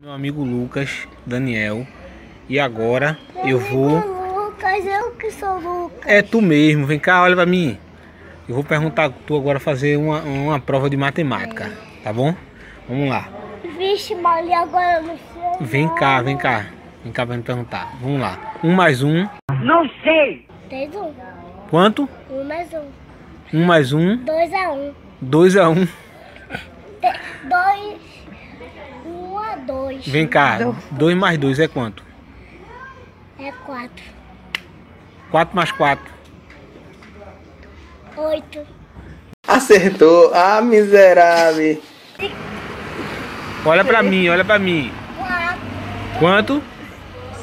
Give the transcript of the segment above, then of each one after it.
Meu amigo Lucas, Daniel. E agora eu vou. Lucas, eu que sou Lucas. É tu mesmo, vem cá, olha pra mim. Eu vou perguntar tu agora fazer uma, uma prova de matemática, tá bom? Vamos lá. Vixe, Maria, agora eu não sei. Vem cá, vem cá. Vem cá pra me perguntar. Vamos lá. Um mais um. Três, um. Quanto? Um mais um. Um mais um. Dois a um. Dois a um. Te- Dois. Dois. Vem cá. Dois mais dois é quanto? É quatro. Quatro mais quatro. Oito. Acertou. Ah, miserável. Olha pra mim, olha pra mim. Quatro. Quanto?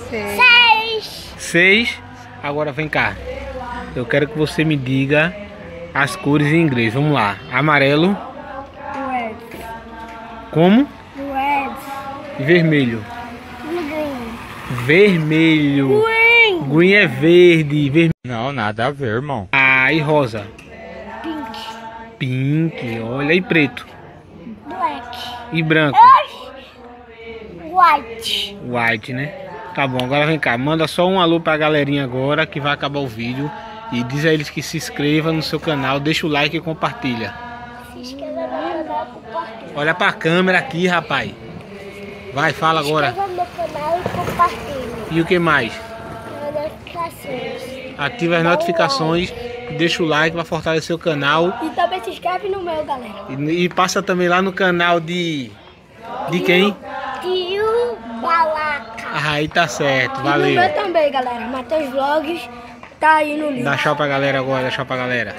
Seis. Seis. Agora vem cá. Eu quero que você me diga as cores em inglês. Vamos lá. Amarelo. Red. Como? E vermelho. Green. Vermelho. Green. Green é verde. Vermelho. Não, nada a ver, irmão. Ah, e rosa. Pink. Pink. Olha. E preto. Black. E branco. White. White, né? Tá bom, agora vem cá. Manda só um alô pra galerinha agora que vai acabar o vídeo. E diz a eles que se inscreva no seu canal, deixa o like e compartilha. Se inscreva no canal compartilha. Olha pra câmera aqui, rapaz. Vai, fala agora. inscreva no meu canal e compartilhe. E o que mais? Notificações. Ativa as notificações, deixa o like pra fortalecer o canal. E também se inscreve no meu, galera. E, e passa também lá no canal de. De quem? Tio Balaca. Ah, aí tá certo, E no valeu. meu também, galera. Matheus Vlogs tá aí no link. Dá tchau pra galera agora, dá tchau pra galera.